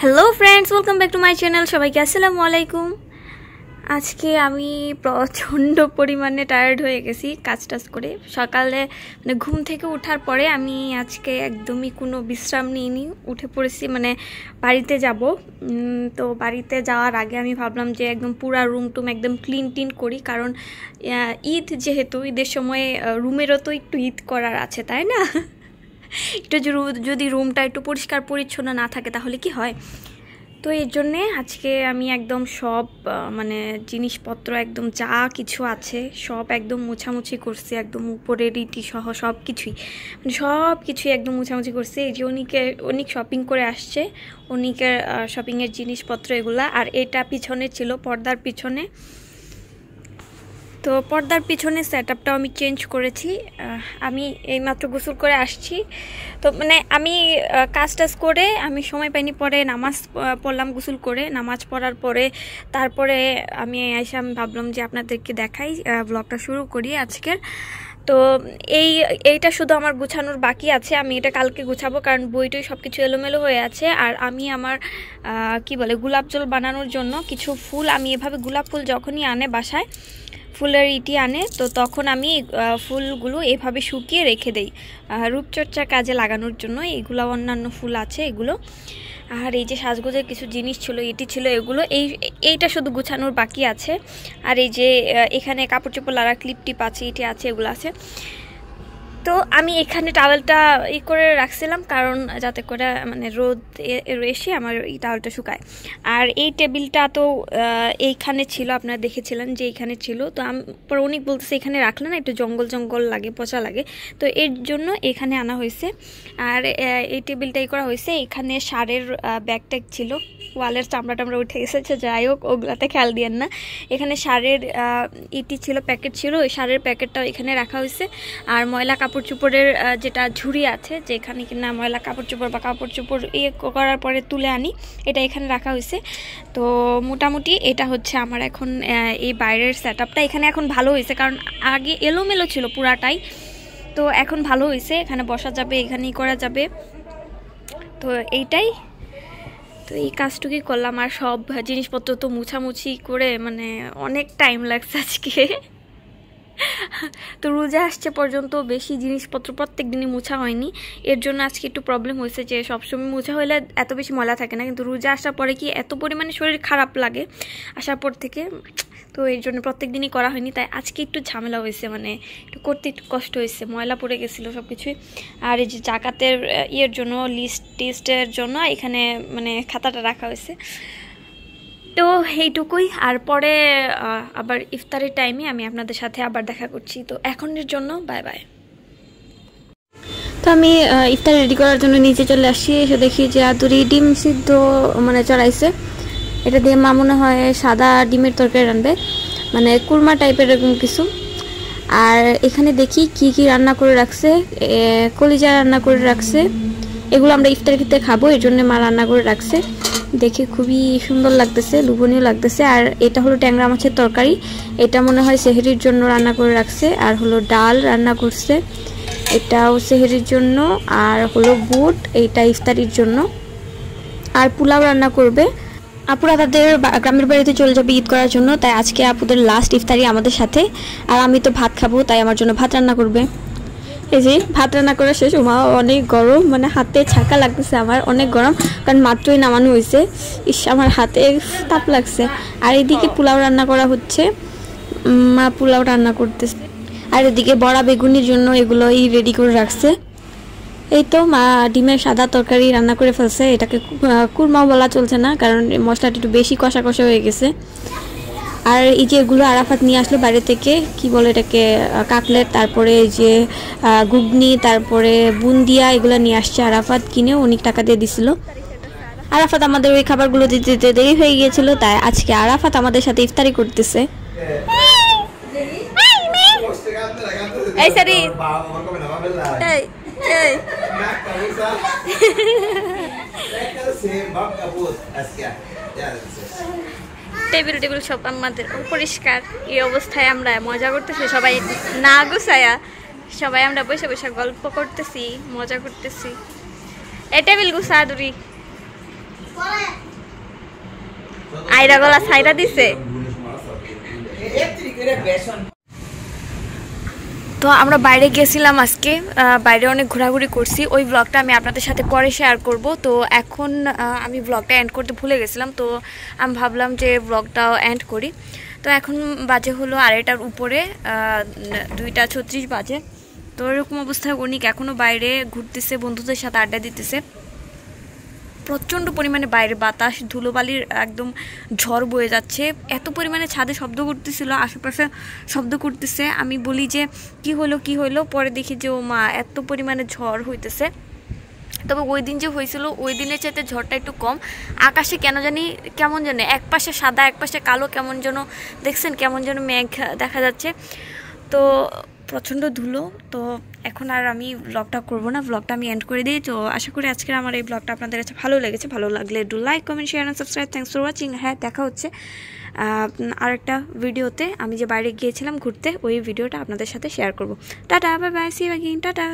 Hello friends welcome back to my channel সবাইকে আসসালামু আলাইকুম। আজকে আমি প্রচণ্ড পরিমাণে টায়ার্ড হয়ে গেছি কাজ টাজ করে। সকালে মানে ঘুম থেকে ওঠার পরে আমি আজকে একদমই কোনো বিশ্রাম নিইনি। উঠে পড়েছি মানে বাড়িতে যাব। তো বাড়িতে যাওয়ার আগে আমি ভাবলাম যে একদম পুরা রুম টুম একদম ক্লিন টিন করি। কারণ ঈদ যেহেতু ঈদের সময় রুমেরও তো একটু ঈদ করার আছে, তাই না? একটু যদি রুমটা একটু পরিষ্কার পরিচ্ছন্ন না থাকে, তাহলে কি হয়? তো এর জন্যে আজকে আমি একদম সব মানে জিনিসপত্র একদম যা কিছু আছে, সব একদম মুছামুছি করছি, একদম উপরের ইটি সহ সব কিছুই। মানে সব কিছুই একদম মুছামুছি করছি। এই যে অনিকে, অনেক শপিং করে আসছে। অনিকের শপিংয়ের জিনিসপত্র এগুলা, আর এটা পিছনে ছিল পর্দার পিছনে। তো পর্দার পিছনে সেট আপটাও আমি চেঞ্জ করেছি। আমি এইমাত্র গোসল করে আসছি। তো মানে আমি কাজ টাজ করে আমি সময় পাইনি, পরে নামাজ পড়লাম গোসল করে। নামাজ পড়ার পরে তারপরে আমি এসে আমি ভাবলাম যে আপনাদেরকে দেখাই ব্লগটা শুরু করি আজকের। তো এই, এইটা শুধু আমার গুছানোর বাকি আছে। আমি এটা কালকে গুছাবো, কারণ বইটই সব কিছু এলোমেলো হয়ে আছে। আর আমি আমার কি বলে, গোলাপ জল বানানোর জন্য কিছু ফুল, আমি এভাবে গোলাপ ফুল যখনই আনে বাসায় ফুলের ইটি আনে, তো তখন আমি ফুলগুলো এভাবে শুকিয়ে রেখে দেই। রূপচর্চার কাজে লাগানোর জন্য এগুলো অন্যান্য ফুল আছে এগুলো। আর এই যে সাজগোজের কিছু জিনিস ছিল এটি ছিল, এগুলো এই, এইটা শুধু গুছানোর বাকি আছে। আর এই যে এখানে কাপড় চোপড় লাগা ক্লিপ টিপ আছে এটি আছে, এগুলো আছে। তো আমি এখানে টাওয়েলটা ই করে রাখছিলাম কারণ যাতে করে মানে রোদ এসে আমার এই টাওয়েলটা শুকায়। আর এই টেবিলটা তো এইখানে ছিল, আপনারা দেখেছিলেন যে এইখানে ছিল। তো আমি অনেক বলতেছে এখানে রাখলে না একটু জঙ্গল জঙ্গল লাগে, পচা লাগে। তো এর জন্য এখানে আনা হয়েছে। আর এই টেবিলটা ই করা হয়েছে। এখানে সারের ব্যাগ ট্যাগ ছিল। ওয়ালের চামড়া টামড়া উঠে এসেছে, যাই হোক, ওগুলাতে খেয়াল দিয়েন না। এখানে সারের ইটি ছিল, প্যাকেট ছিল, ওই সারের প্যাকেটটাও এখানে রাখা হয়েছে। আর ময়লা কাপড় চোপড়ের যেটা ঝুড়ি আছে, যেখানে কিনা ময়লা কাপড় চোপড় বা কাপড় চোপড় ইয়ে করার পরে তুলে আনি, এটা এখানে রাখা হয়েছে। তো মোটামুটি এটা হচ্ছে আমার এখন এই বাইরের সেট এখানে এখন ভালো হয়েছে, কারণ আগে এলোমেলো ছিল পুরাটাই। তো এখন ভালো হয়েছে, এখানে বসা যাবে, এখানেই করা যাবে। তো এইটাই তো এই কাজটুকুই করলাম আর সব জিনিসপত্র তো মুছামুছি করে মানে অনেক টাইম লাগছে আজকে। তো রোজা আসছে পর্যন্ত বেশি জিনিসপত্র প্রত্যেক দিনই মোছা হয়নি। এর জন্য আজকে একটু প্রবলেম হয়েছে যে সবসময় মোছা হলে এত বেশি ময়লা থাকে না। কিন্তু রোজা আসার পরে কি এত পরিমাণে শরীর খারাপ লাগে আসার পর থেকে। তো এর জন্য প্রত্যেক দিনই করা হয়নি। তাই আজকে একটু ঝামেলা হয়েছে মানে একটু করতে একটু কষ্ট হয়েছে। ময়লা পড়ে গেছিল সব কিছুই আর এই যে জাকাতের ইয়ের জন্য লিস্ট টিস্টের জন্য এখানে মানে খাতাটা রাখা হয়েছে। তো এইটুকুই। আর পরে আবার ইফতারের টাইমে আমি আপনাদের সাথে আবার দেখা করছি। তো এখনের জন্য বাই বাই তো আমি ইফতার রেডি করার জন্য নিচে চলে আসছি এসে দেখি যে আদুরি ডিম সিদ্ধ মানে চড়াইছে। এটা দিয়ে মা মনে হয় সাদা ডিমের তরকারি রানবে মানে কুরমা টাইপের এরকম কিছু। আর এখানে দেখি কি কি রান্না করে রাখছে। কলিজা রান্না করে রাখছে। এগুলো আমরা ইফতার খেতে খাব এর জন্য মা রান্না করে রাখছে। দেখে খুবই সুন্দর লাগতেছে লুবনীয় লাগতেছে। আর এটা হলো ট্যাংরা মাছের তরকারি। এটা মনে হয় সেহেরির জন্য রান্না করে রাখছে। আর হলো ডাল রান্না করছে। এটাও সেহেরির জন্য। আর হলো বুট, এইটা ইফতারির জন্য। আর পোলাও রান্না করবে। আপুরা তাদের গ্রামের বাড়িতে চলে যাবে ঈদ করার জন্য। তাই আজকে আপুদের লাস্ট ইফতারি আমাদের সাথে। আর আমি তো ভাত খাব, তাই আমার জন্য ভাত রান্না করবে। এই যে ভাত রান্না করা শেষ, উমা অনেক গরম মানে হাতে ছাকা লাগতেছে আমার, অনেক গরম, কারণ মাত্রই নামানো হয়েছে ইস, আমার হাতে তাপ লাগছে। আর এদিকে পোলাও রান্না করা হচ্ছে। মা পোলাও রান্না করতেছে। আর এদিকে বড়া বেগুনির জন্য এগুলোই রেডি করে রাখছে। এই তো মা ডিমের সাদা তরকারি রান্না করে ফেলছে। এটাকে কুরমাও বলা চলছে না, কারণ মশলাটা একটু বেশি কষা কষা হয়ে গেছে। আর এই যে এগুলো আরাফাত নিয়ে আসলো বাইরে থেকে কি বলে এটাকে কাকলেট তারপরে এই যে গুগনি তারপরে বুন্দিয়া এগুলো নিয়ে আসছে আরাফাত কিনে অনেক টাকা দিয়ে দিছিল। আরাফাত আমাদের ওই খাবারগুলো দিতে দিতে দেরি হয়ে গিয়েছিল তাই আজকে আরাফাত আমাদের সাথে ইফতারি করতেছে। এই সারি। এই এই। টেবিল টেবিল সব আমাদের পরিষ্কার এই অবস্থায় আমরা মজা করতেছি সবাই না গুছায়া সবাই আমরা বসে বসে গল্প করতেছি মজা করতেছি এ টেবিল গুছা দুরি আইরা গলা সাইরা দিছে তো আমরা বাইরে গেছিলাম আজকে বাইরে অনেক ঘোরাঘুরি করছি। ওই ব্লগটা আমি আপনাদের সাথে পরে শেয়ার করব। তো এখন আমি ব্লগটা এন্ড করতে ভুলে গেছিলাম, তো আমি ভাবলাম যে ব্লগটাও এন্ড করি। তো এখন বাজে হলো আড়াইটার উপরে দুইটা ছত্রিশ বাজে। তো এরকম অবস্থায় অনেক এখনও বাইরে ঘুরতেছে, বন্ধুদের সাথে আড্ডা দিতেছে। প্রচণ্ড পরিমাণে বাইরে বাতাস, ধুলোবালির একদম ঝড় বয়ে যাচ্ছে। এত পরিমাণে ছাদে শব্দ করতেছিল, আশেপাশে শব্দ করতেছে। আমি বলি যে, কি হলো কি হলো? পরে দেখি যে, ও মা, এত পরিমাণে ঝড় হইতেছে। তবে ওই দিন যে হয়েছিল, ওই দিনের চাইতে ঝড়টা একটু কম। আকাশে কেন জানি, কেমন জানে এক পাশে সাদা এক পাশে কালো, কেমন যেন, দেখছেন, কেমন যেন মেঘ দেখা যাচ্ছে। তো প্রচণ্ড ধুলো, তো এখন আর আমি ব্লগটা করব না ব্লগটা আমি এন্ড করে দিই। তো আশা করি আজকের আমার এই ব্লগটা আপনাদের কাছে ভালো লেগেছে। ভালো লাগলে do like comment share and subscribe thanks for watching হ্যাঁ দেখা হচ্ছে আরেকটা ভিডিওতে আমি যে বাইরে গিয়েছিলাম ঘুরতে, ওই ভিডিওটা আপনাদের সাথে শেয়ার করব। টাটা বাই বাই সি বাগিং টাটা।